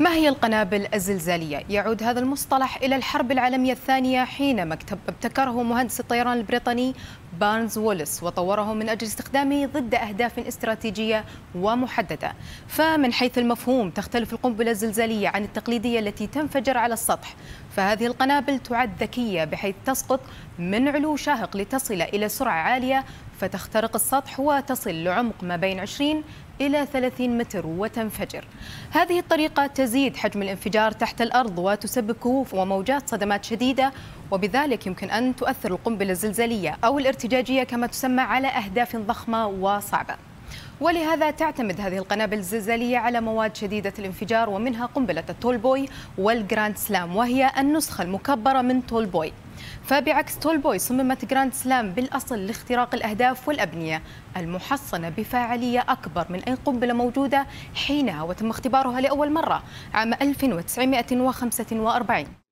ما هي القنابل الزلزالية؟ يعود هذا المصطلح إلى الحرب العالمية الثانية حينما ابتكره مهندس الطيران البريطاني بارنز وولس وطوره من أجل استخدامه ضد أهداف استراتيجية ومحددة فمن حيث المفهوم تختلف القنبلة الزلزالية عن التقليدية التي تنفجر على السطح فهذه القنابل تعد ذكية بحيث تسقط من علو شاهق لتصل إلى سرعة عالية فتخترق السطح وتصل لعمق ما بين 20 إلى 30 متر وتنفجر. هذه الطريقة تزيد حجم الانفجار تحت الأرض وتسبب كهوف وموجات صدمات شديدة وبذلك يمكن أن تؤثر القنبلة الزلزالية أو الارتجاجية كما تسمى على أهداف ضخمة وصعبة. ولهذا تعتمد هذه القنابل الزلزالية على مواد شديدة الانفجار ومنها قنبلة ال Tallboy وال Grand Slam وهي النسخة المكبرة من Tallboy. فبعكس Tallboy صممت Grand Slam بالأصل لاختراق الأهداف والأبنية المحصنة بفاعلية أكبر من أي قنبلة موجودة حينها وتم اختبارها لأول مرة عام 1945